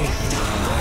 Uf.